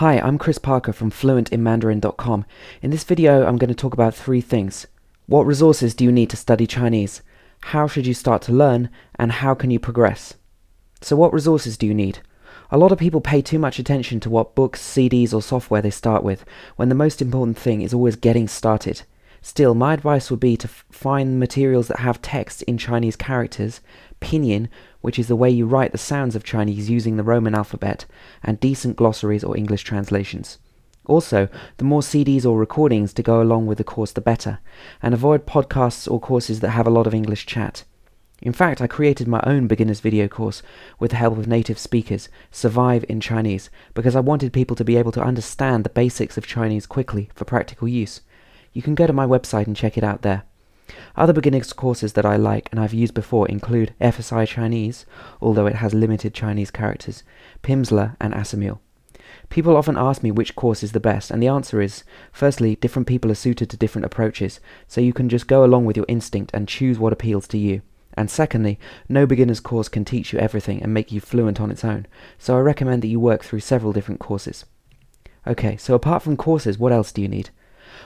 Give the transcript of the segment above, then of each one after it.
Hi, I'm Chris Parker from fluentinmandarin.com. In this video, I'm going to talk about three things. What resources do you need to study Chinese? How should you start to learn? And how can you progress? So what resources do you need? A lot of people pay too much attention to what books, CDs or software they start with, when the most important thing is always getting started. Still, my advice would be to find materials that have text in Chinese characters, pinyin, which is the way you write the sounds of Chinese using the Roman alphabet, and decent glossaries or English translations. Also, the more CDs or recordings to go along with the course the better, and avoid podcasts or courses that have a lot of English chat. In fact, I created my own beginner's video course with the help of native speakers, Survive in Chinese, because I wanted people to be able to understand the basics of Chinese quickly for practical use. You can go to my website and check it out there. Other beginners courses that I like and I've used before include FSI Chinese, although it has limited Chinese characters, Pimsleur and Assimil. People often ask me which course is the best, and the answer is, firstly, different people are suited to different approaches, so you can just go along with your instinct and choose what appeals to you. And secondly, no beginner's course can teach you everything and make you fluent on its own, so I recommend that you work through several different courses. Okay, so apart from courses, what else do you need?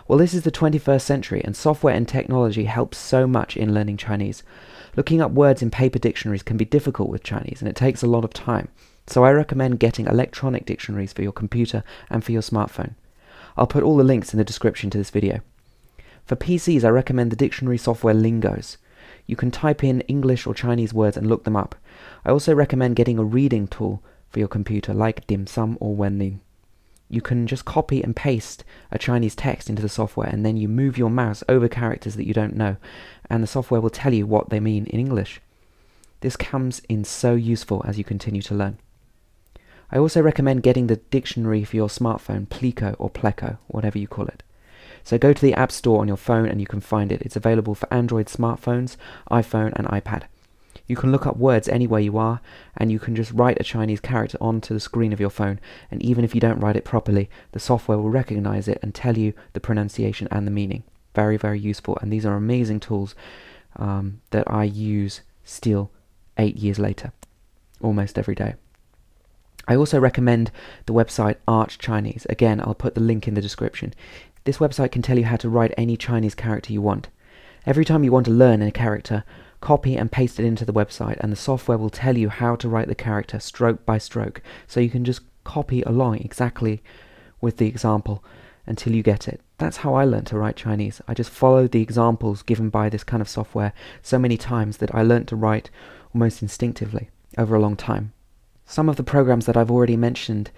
Well, this is the 21st century, and software and technology help so much in learning Chinese. Looking up words in paper dictionaries can be difficult with Chinese, and it takes a lot of time. So I recommend getting electronic dictionaries for your computer and for your smartphone. I'll put all the links in the description to this video. For PCs, I recommend the dictionary software Lingoes. You can type in English or Chinese words and look them up. I also recommend getting a reading tool for your computer like Dim Sum or Wenlin you can just copy and paste a Chinese text into the software and then you move your mouse over characters that you don't know and the software will tell you what they mean in English. This comes in so useful as you continue to learn. I also recommend getting the dictionary for your smartphone, Plico or Pleco, whatever you call it. So go to the App Store on your phone and you can find it. It's available for Android smartphones, iPhone and iPad. You can look up words anywhere you are, and you can just write a Chinese character onto the screen of your phone, and even if you don't write it properly, the software will recognize it and tell you the pronunciation and the meaning. Very, very useful, and these are amazing tools um, that I use still eight years later, almost every day. I also recommend the website Arch Chinese. Again, I'll put the link in the description. This website can tell you how to write any Chinese character you want. Every time you want to learn a character, copy and paste it into the website and the software will tell you how to write the character stroke by stroke so you can just copy along exactly with the example until you get it. That's how I learned to write Chinese. I just followed the examples given by this kind of software so many times that I learned to write almost instinctively over a long time. Some of the programs that I've already mentioned,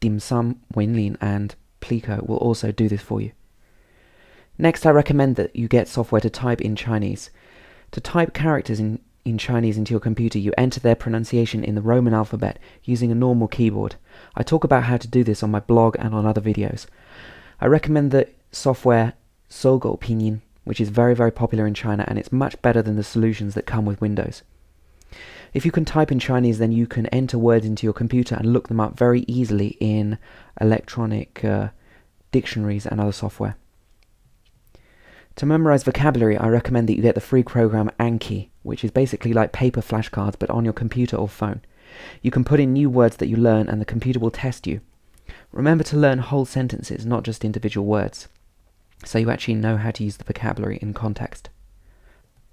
Dim Sum, Wenlin and Plico will also do this for you. Next, I recommend that you get software to type in Chinese. To type characters in, in Chinese into your computer, you enter their pronunciation in the Roman alphabet using a normal keyboard. I talk about how to do this on my blog and on other videos. I recommend the software Sogou Pinyin, which is very, very popular in China and it's much better than the solutions that come with Windows. If you can type in Chinese, then you can enter words into your computer and look them up very easily in electronic uh, dictionaries and other software. To memorize vocabulary, I recommend that you get the free program Anki, which is basically like paper flashcards but on your computer or phone. You can put in new words that you learn and the computer will test you. Remember to learn whole sentences, not just individual words, so you actually know how to use the vocabulary in context.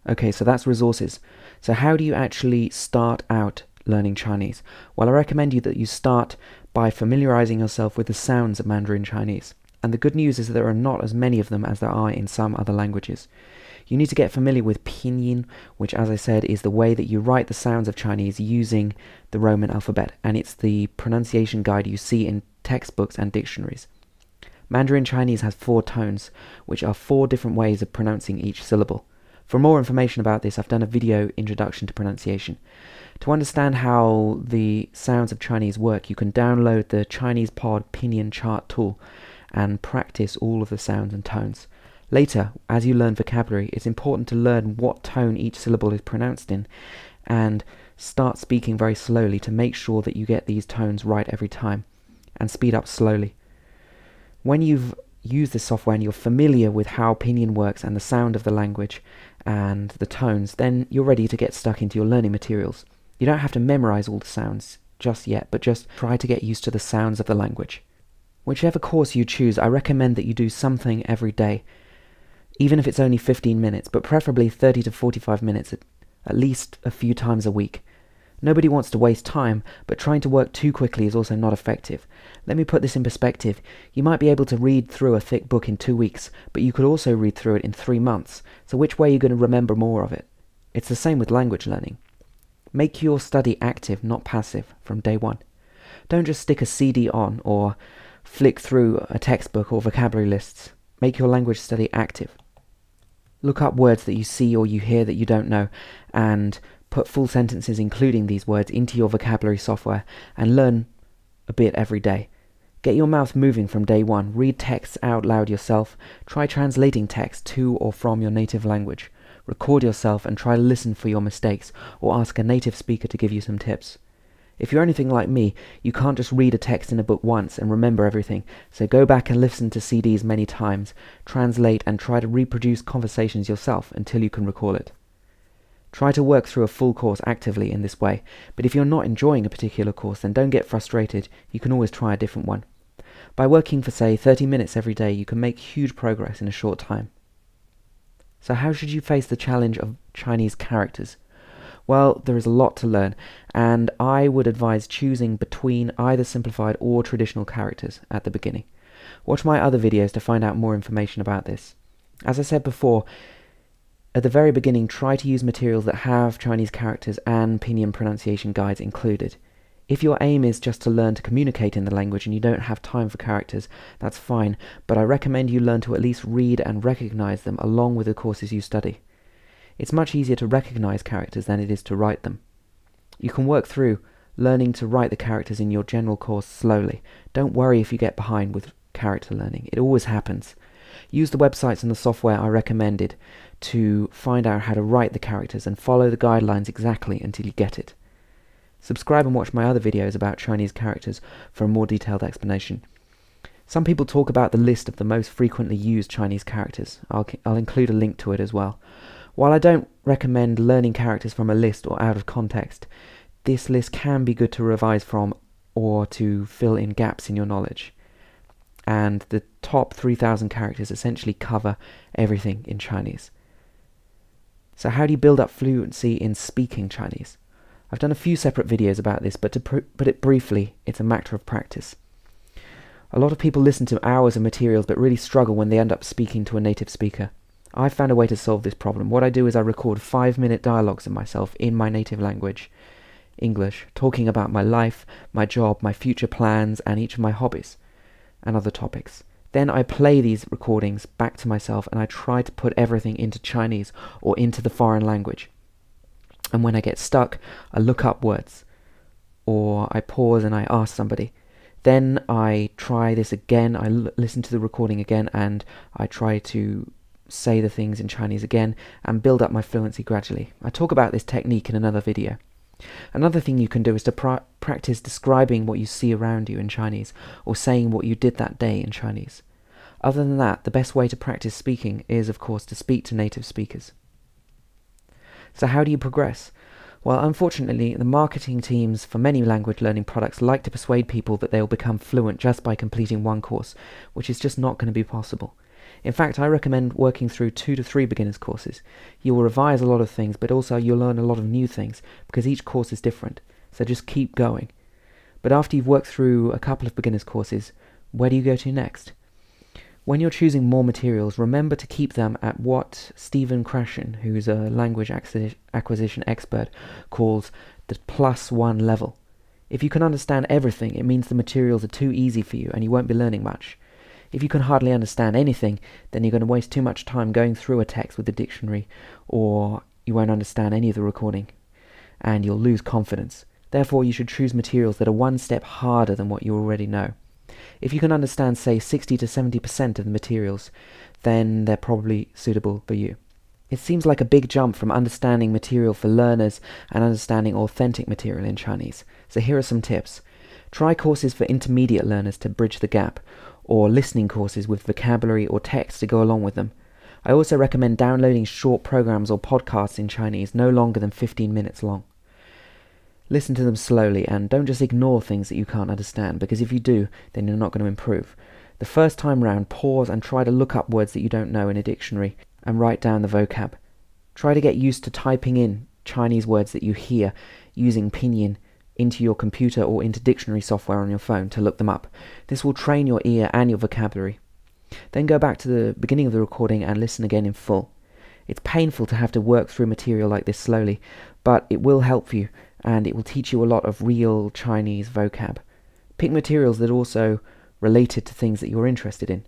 Okay, so that's resources. So how do you actually start out learning Chinese? Well, I recommend you that you start by familiarizing yourself with the sounds of Mandarin Chinese and the good news is that there are not as many of them as there are in some other languages. You need to get familiar with pinyin, which as I said is the way that you write the sounds of Chinese using the Roman alphabet, and it's the pronunciation guide you see in textbooks and dictionaries. Mandarin Chinese has four tones, which are four different ways of pronouncing each syllable. For more information about this, I've done a video introduction to pronunciation. To understand how the sounds of Chinese work, you can download the Chinese Pod Pinyin Chart tool, and practice all of the sounds and tones. Later, as you learn vocabulary, it's important to learn what tone each syllable is pronounced in and start speaking very slowly to make sure that you get these tones right every time and speed up slowly. When you've used this software and you're familiar with how Pinyin works and the sound of the language and the tones, then you're ready to get stuck into your learning materials. You don't have to memorize all the sounds just yet, but just try to get used to the sounds of the language. Whichever course you choose, I recommend that you do something every day, even if it's only 15 minutes, but preferably 30 to 45 minutes at, at least a few times a week. Nobody wants to waste time, but trying to work too quickly is also not effective. Let me put this in perspective. You might be able to read through a thick book in two weeks, but you could also read through it in three months. So which way are you going to remember more of it? It's the same with language learning. Make your study active, not passive, from day one. Don't just stick a CD on or flick through a textbook or vocabulary lists. Make your language study active. Look up words that you see or you hear that you don't know and put full sentences including these words into your vocabulary software and learn a bit every day. Get your mouth moving from day one. Read texts out loud yourself. Try translating text to or from your native language. Record yourself and try to listen for your mistakes or ask a native speaker to give you some tips. If you're anything like me, you can't just read a text in a book once and remember everything, so go back and listen to CDs many times, translate and try to reproduce conversations yourself until you can recall it. Try to work through a full course actively in this way, but if you're not enjoying a particular course then don't get frustrated, you can always try a different one. By working for say 30 minutes every day you can make huge progress in a short time. So how should you face the challenge of Chinese characters? Well, there is a lot to learn, and I would advise choosing between either simplified or traditional characters at the beginning. Watch my other videos to find out more information about this. As I said before, at the very beginning, try to use materials that have Chinese characters and pinyin pronunciation guides included. If your aim is just to learn to communicate in the language and you don't have time for characters, that's fine, but I recommend you learn to at least read and recognize them along with the courses you study. It's much easier to recognize characters than it is to write them. You can work through learning to write the characters in your general course slowly. Don't worry if you get behind with character learning. It always happens. Use the websites and the software I recommended to find out how to write the characters and follow the guidelines exactly until you get it. Subscribe and watch my other videos about Chinese characters for a more detailed explanation. Some people talk about the list of the most frequently used Chinese characters. I'll, I'll include a link to it as well. While I don't recommend learning characters from a list or out of context, this list can be good to revise from or to fill in gaps in your knowledge. And the top 3,000 characters essentially cover everything in Chinese. So how do you build up fluency in speaking Chinese? I've done a few separate videos about this, but to put it briefly, it's a matter of practice. A lot of people listen to hours of materials but really struggle when they end up speaking to a native speaker. I've found a way to solve this problem. What I do is I record five minute dialogues of myself in my native language, English, talking about my life, my job, my future plans, and each of my hobbies and other topics. Then I play these recordings back to myself and I try to put everything into Chinese or into the foreign language. And when I get stuck, I look up words or I pause and I ask somebody. Then I try this again, I listen to the recording again and I try to say the things in Chinese again, and build up my fluency gradually. I talk about this technique in another video. Another thing you can do is to pra practice describing what you see around you in Chinese, or saying what you did that day in Chinese. Other than that, the best way to practice speaking is, of course, to speak to native speakers. So how do you progress? Well, unfortunately, the marketing teams for many language learning products like to persuade people that they will become fluent just by completing one course, which is just not going to be possible. In fact, I recommend working through two to three beginners courses. You will revise a lot of things, but also you'll learn a lot of new things because each course is different. So just keep going. But after you've worked through a couple of beginners courses, where do you go to next? When you're choosing more materials, remember to keep them at what Stephen Krashen, who's a language acquisition expert, calls the plus one level. If you can understand everything, it means the materials are too easy for you and you won't be learning much. If you can hardly understand anything, then you're going to waste too much time going through a text with the dictionary, or you won't understand any of the recording, and you'll lose confidence. Therefore, you should choose materials that are one step harder than what you already know. If you can understand, say, 60 to 70% of the materials, then they're probably suitable for you. It seems like a big jump from understanding material for learners and understanding authentic material in Chinese. So here are some tips. Try courses for intermediate learners to bridge the gap, or listening courses with vocabulary or text to go along with them. I also recommend downloading short programs or podcasts in Chinese no longer than 15 minutes long. Listen to them slowly and don't just ignore things that you can't understand because if you do, then you're not going to improve. The first time round, pause and try to look up words that you don't know in a dictionary and write down the vocab. Try to get used to typing in Chinese words that you hear using pinyin into your computer or into dictionary software on your phone to look them up. This will train your ear and your vocabulary. Then go back to the beginning of the recording and listen again in full. It's painful to have to work through material like this slowly, but it will help you and it will teach you a lot of real Chinese vocab. Pick materials that are also related to things that you're interested in.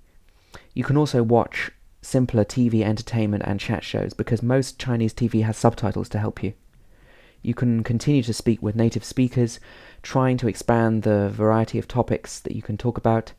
You can also watch simpler TV entertainment and chat shows because most Chinese TV has subtitles to help you. You can continue to speak with native speakers, trying to expand the variety of topics that you can talk about.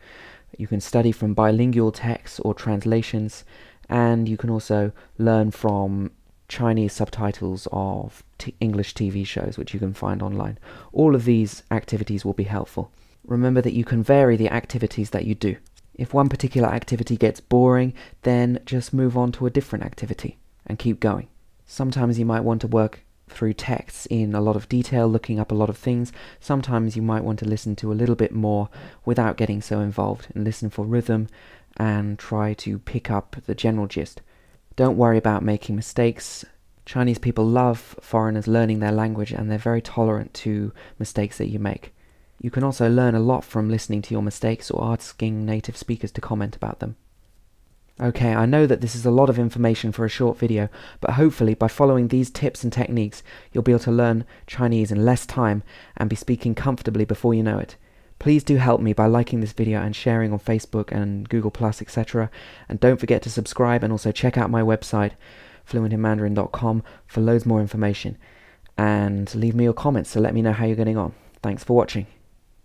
You can study from bilingual texts or translations, and you can also learn from Chinese subtitles of English TV shows, which you can find online. All of these activities will be helpful. Remember that you can vary the activities that you do. If one particular activity gets boring, then just move on to a different activity and keep going. Sometimes you might want to work through texts in a lot of detail, looking up a lot of things. Sometimes you might want to listen to a little bit more without getting so involved and listen for rhythm and try to pick up the general gist. Don't worry about making mistakes. Chinese people love foreigners learning their language and they're very tolerant to mistakes that you make. You can also learn a lot from listening to your mistakes or asking native speakers to comment about them. Okay, I know that this is a lot of information for a short video, but hopefully by following these tips and techniques, you'll be able to learn Chinese in less time and be speaking comfortably before you know it. Please do help me by liking this video and sharing on Facebook and Google+, etc. And don't forget to subscribe and also check out my website, fluentinmandarin.com, for loads more information. And leave me your comments to let me know how you're getting on. Thanks for watching.